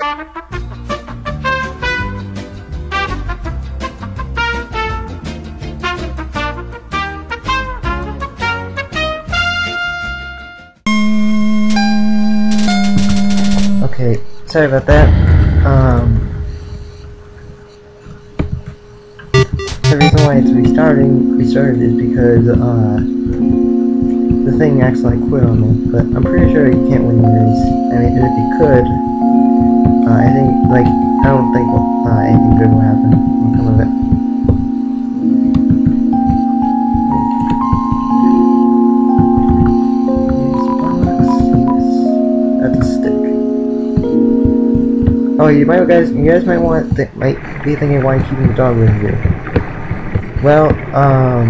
Okay, sorry about that. Um, the reason why it's restarting restarted is because uh, the thing accidentally quit on me. But I'm pretty sure you can't win the race. I mean, if you could, I think like I don't think uh, anything good will happen will come of it. That's a stick. Oh, you might guys, you guys might want, th might be thinking why keeping the dog with you. Well, um,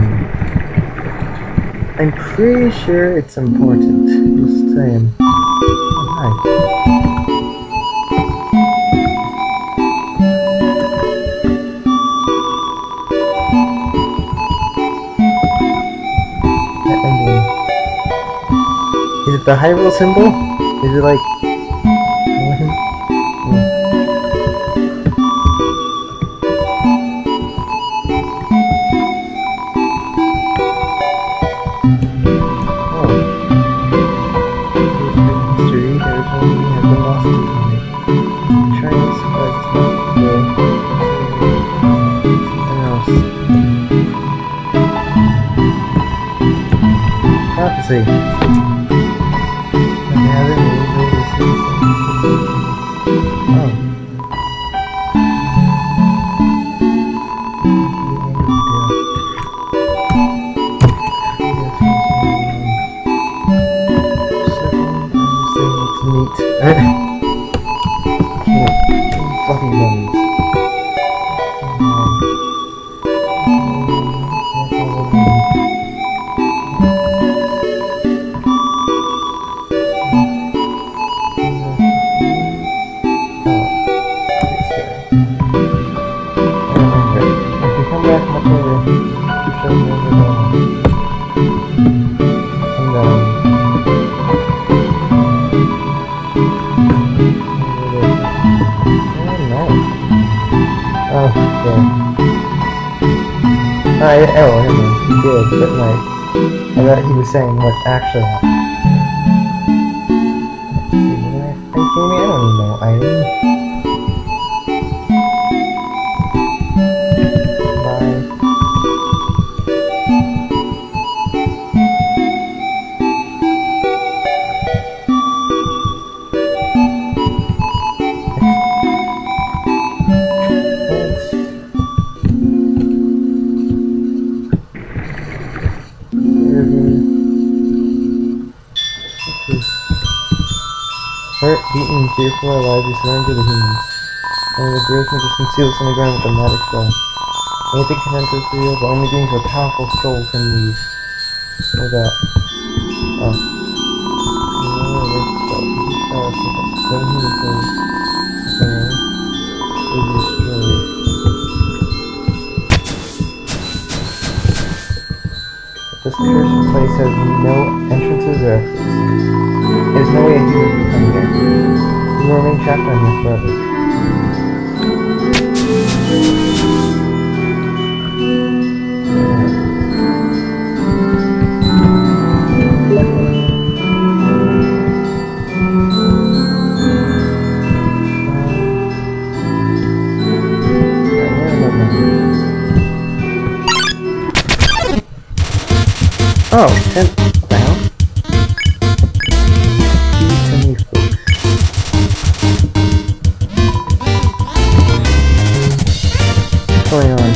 I'm pretty sure it's important. Just saying. Oh, hi. The Hyrule symbol? Is it like? I, oh, never mind. He did, but like, I thought he was saying what actually happened. I don't know Irene. Beaten, fearful, alive, we surrender to the humans. And the great magician seals on the ground with a magic spell. Anything can enter the field, but only beings with powerful soul can leave. What that? Oh, This cursed place has no entrances or exits. There's no way a human can come here. We will remain trapped on here forever. Oh, ten. What's going on?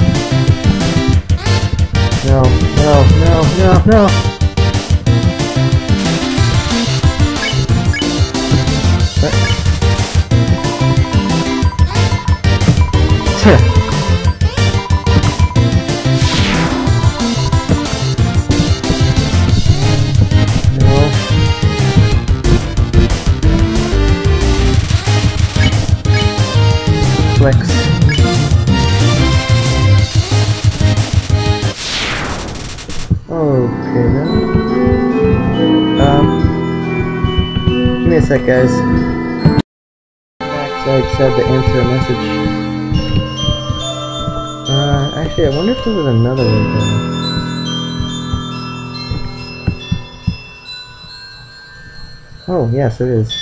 No, no, no, no, no! Give me guys. So I just had to answer a message. Uh, actually, I wonder if there was another one though. Oh, yes, it is.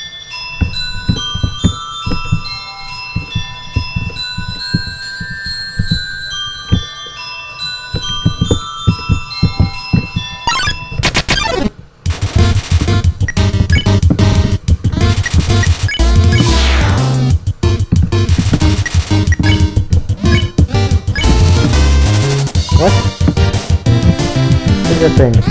What's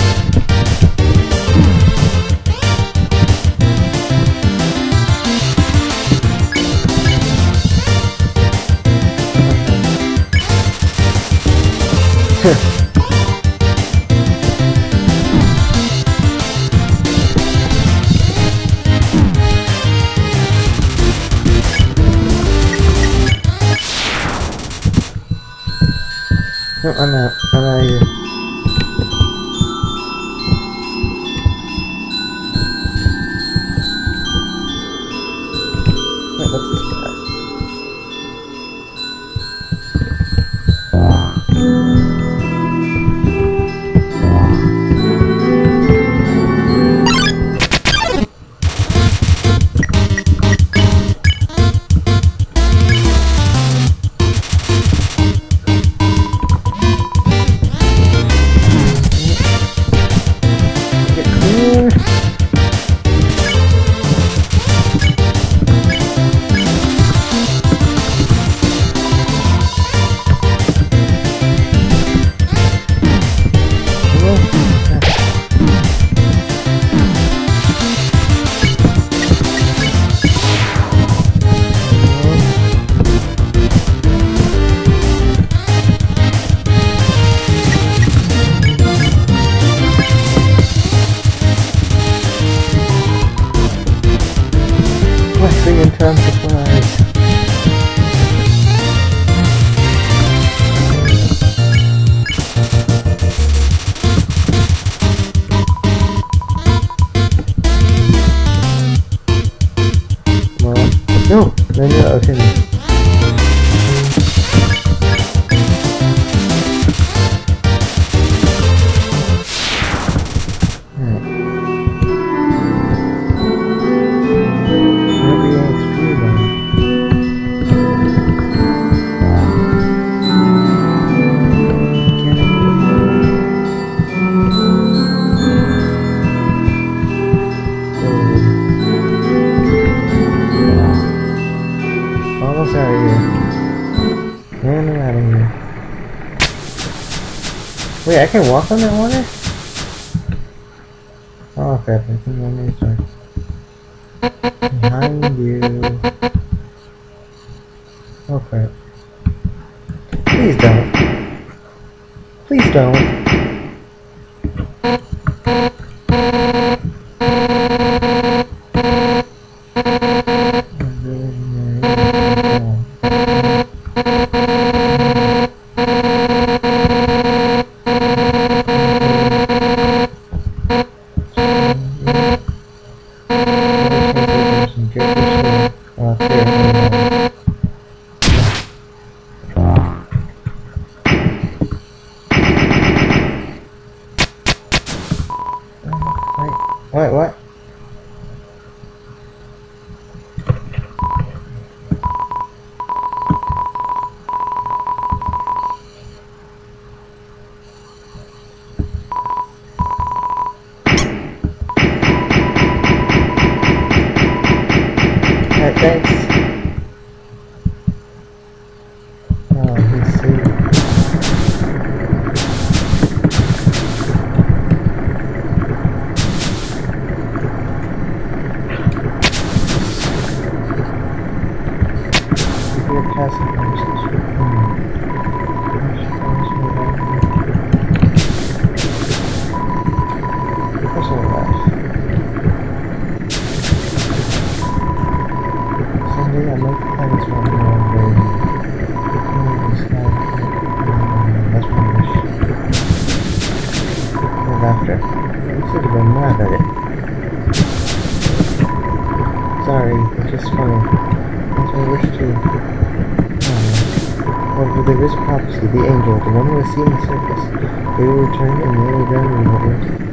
I can walk on that water? Oh crap, I think Someday I make plans for my own baby. That's my wish. Live after. Should have been mad at it. Sorry, it's just funny. Thanks I wish to. Uh, however, there is prophecy, the angel, the one who has seen the surface. They will return and they nail down the earth.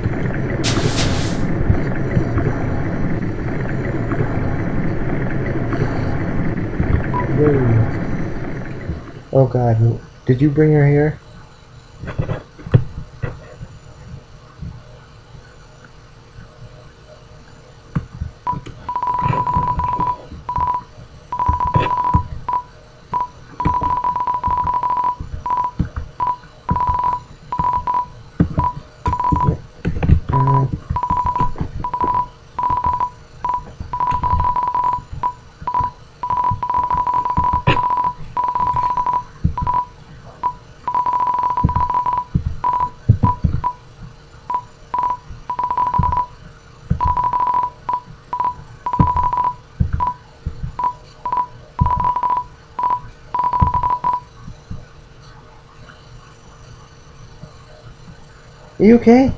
Oh god, did you bring her here? You okay?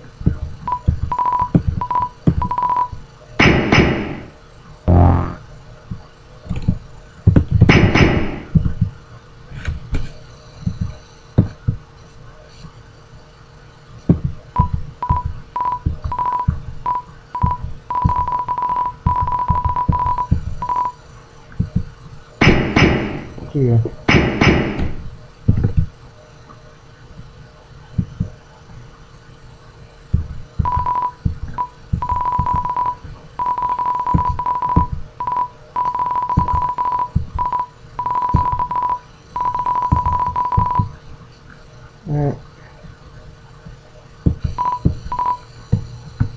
Here.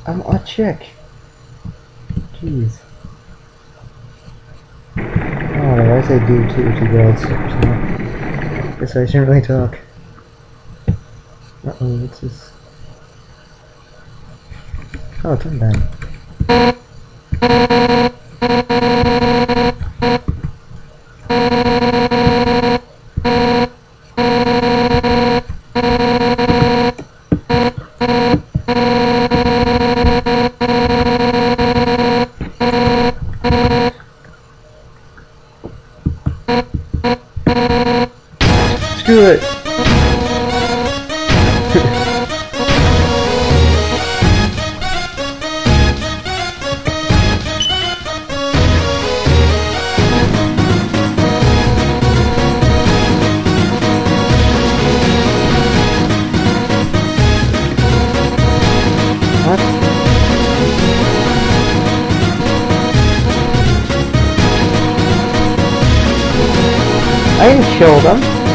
I'm a chick. Jeez. Oh, I I do too to girls. So guess I shouldn't really talk. Uh oh, what's this? Oh, turn back. Kill them.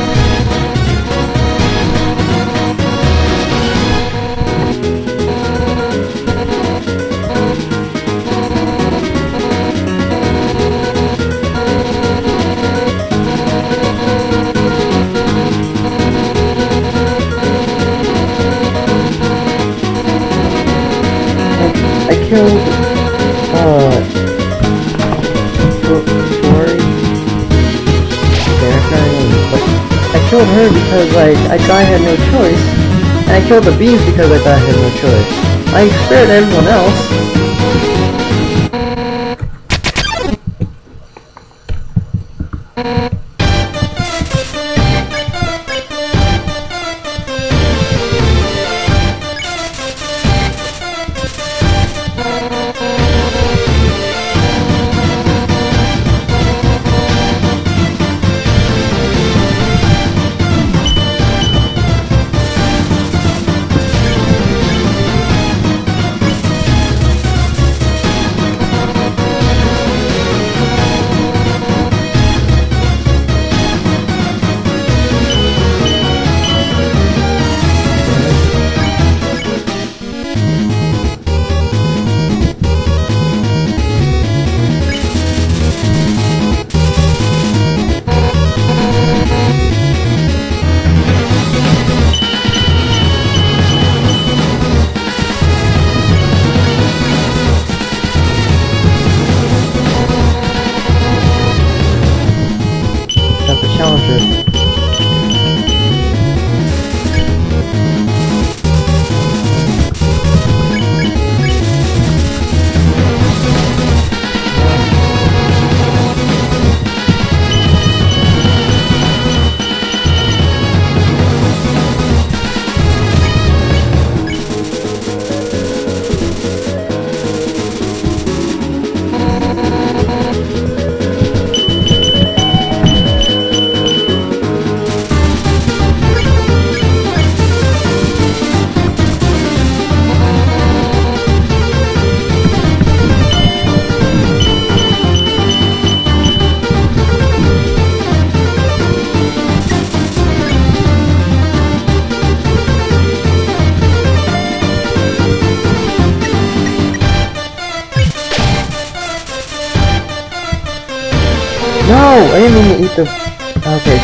Because, like, I thought I had no choice, and I killed the bees because I thought I had no choice. I spared everyone else.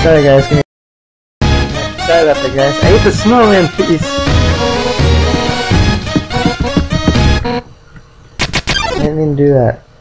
Sorry guys. Give me... Sorry about that, guys. I ate the snowman piece. I didn't mean to do that.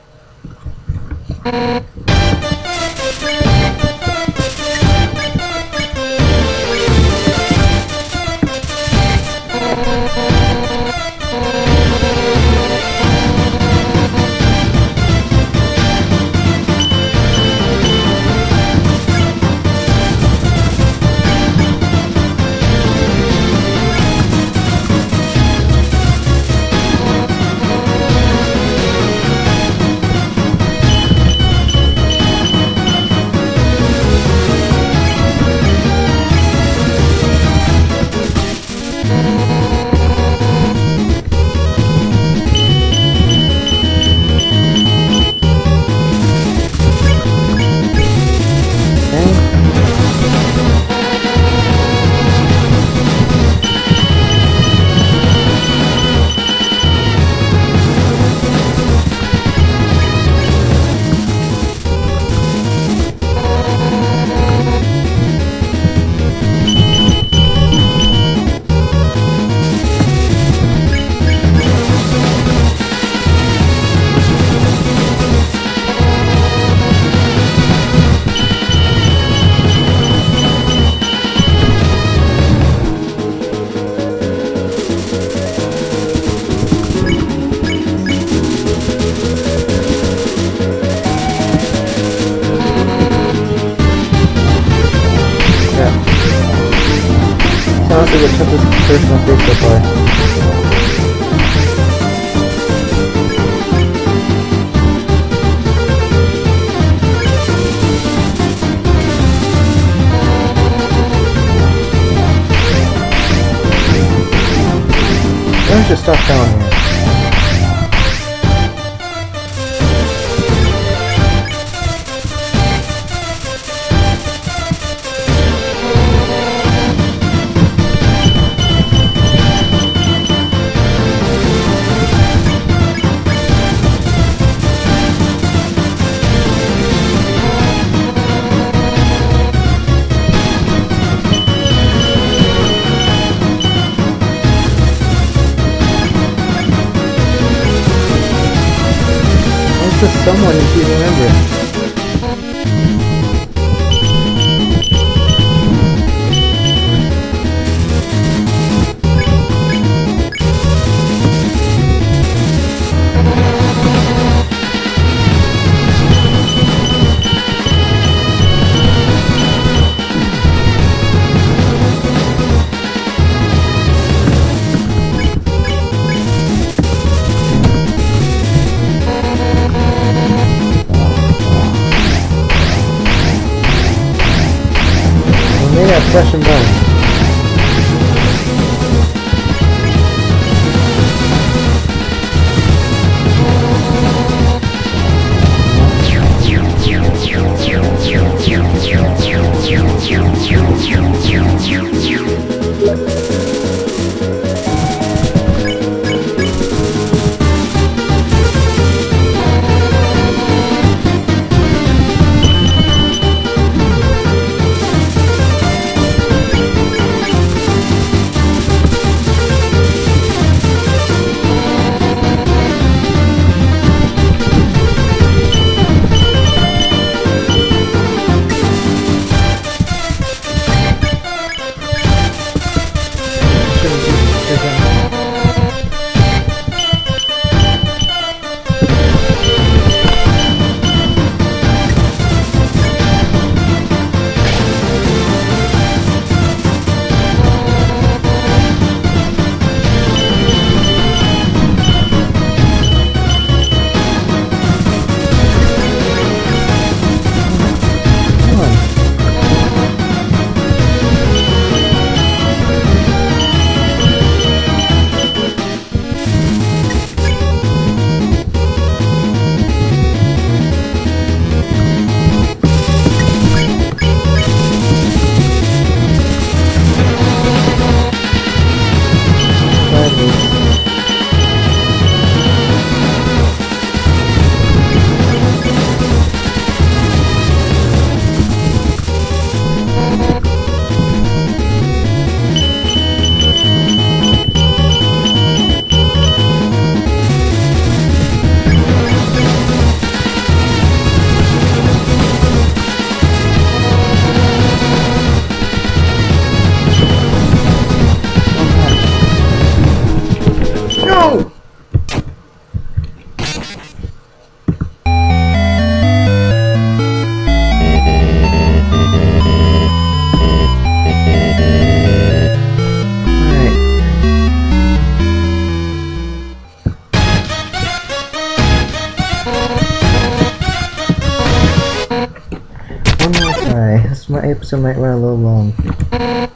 My episode might run a little long. I'm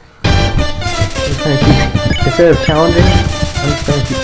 gonna keep, instead of challenging, I'm just gonna keep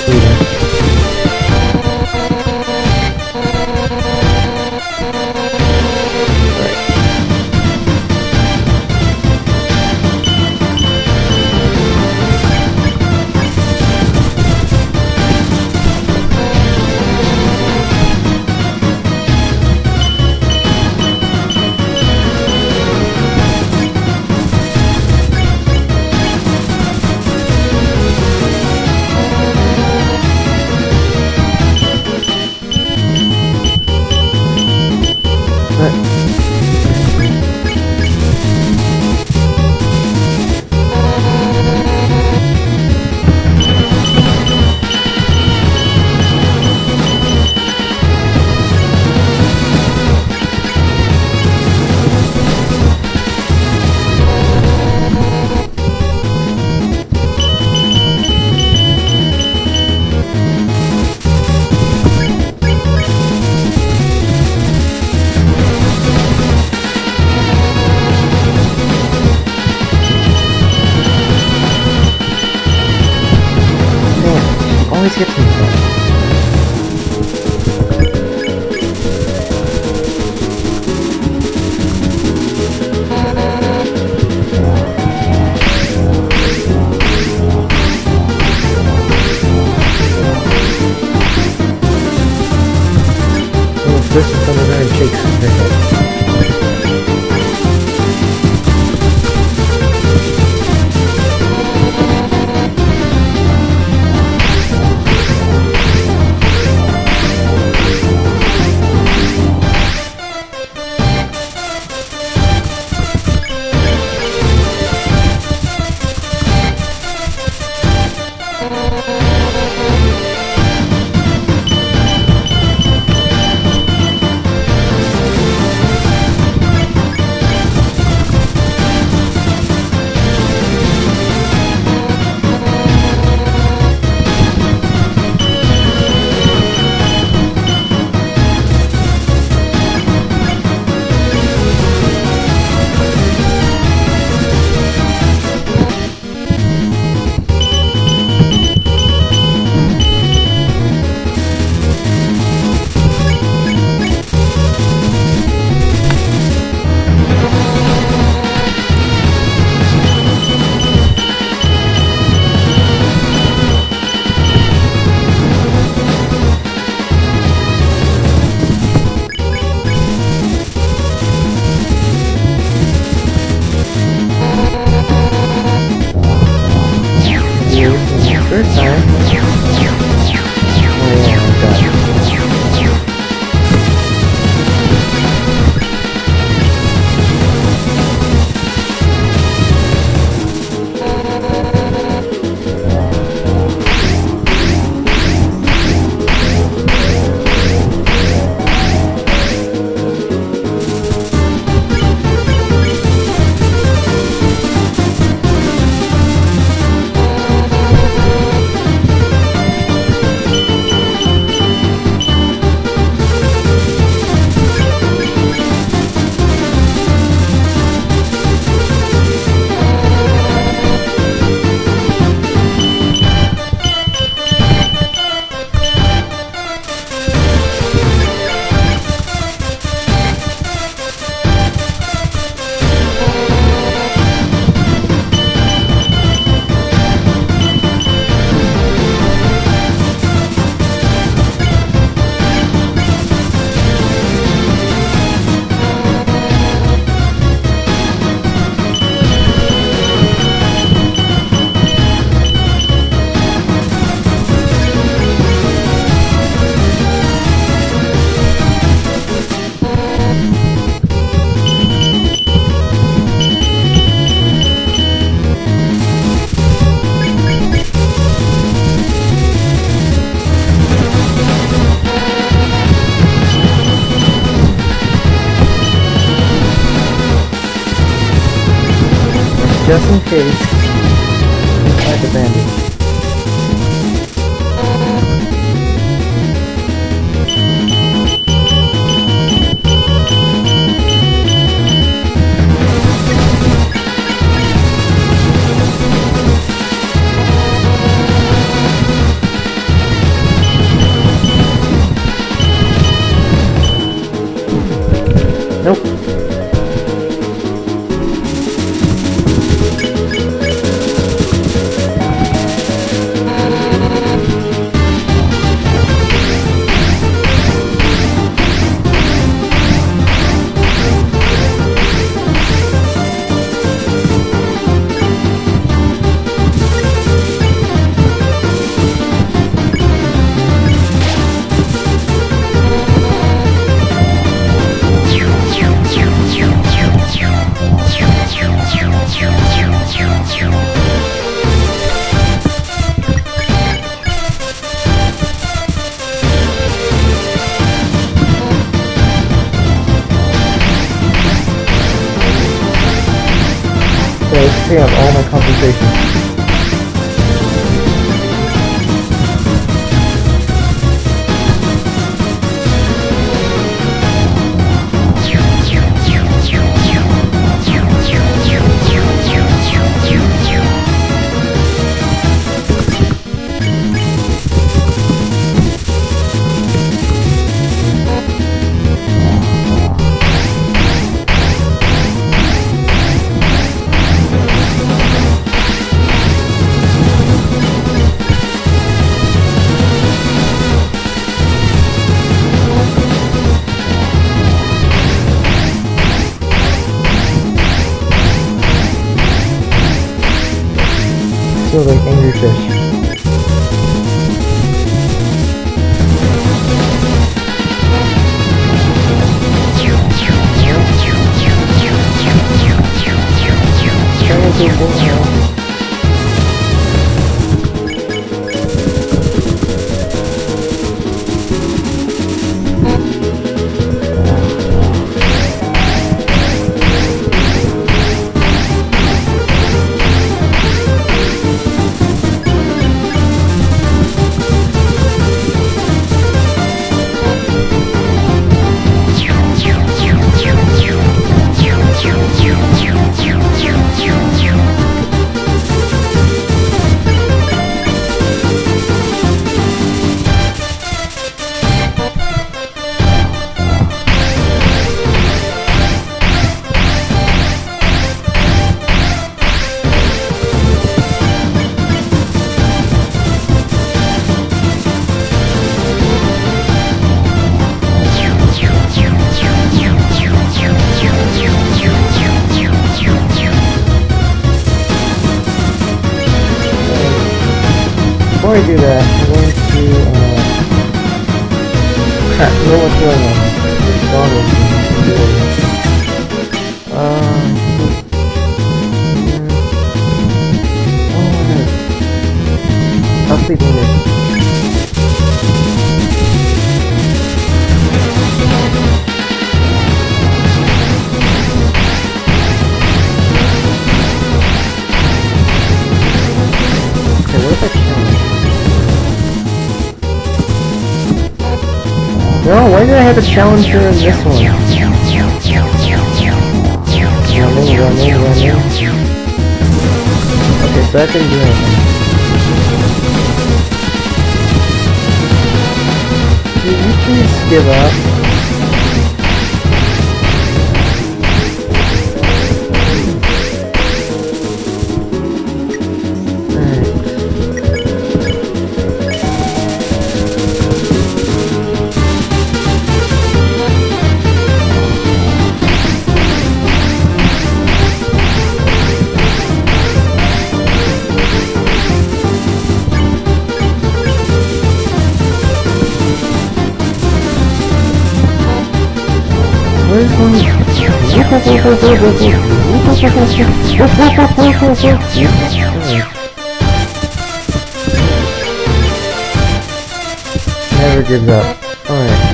Just in case. Why did I have a challenger in this one? Run in, run in, run in. Okay, so that didn't do anything. Can you please give up? Never gives up. Alright.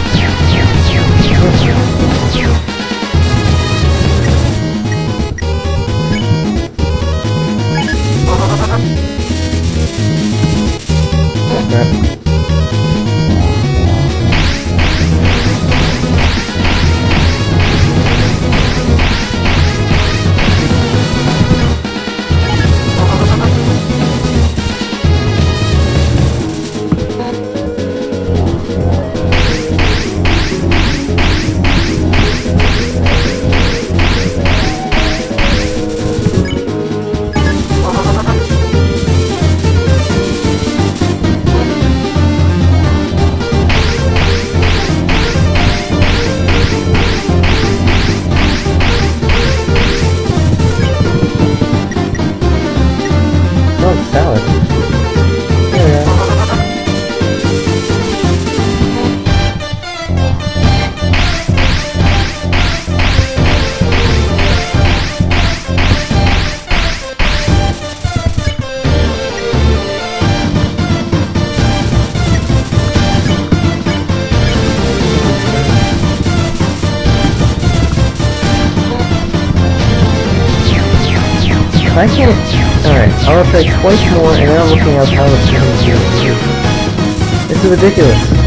I can't... Alright, I'll try twice more and then I'm looking up how it's. This is ridiculous.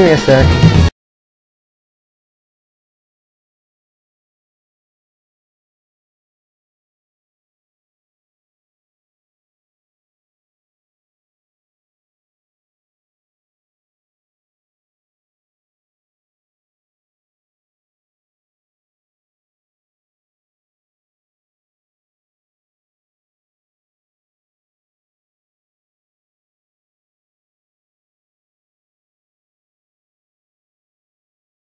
Give me a sec.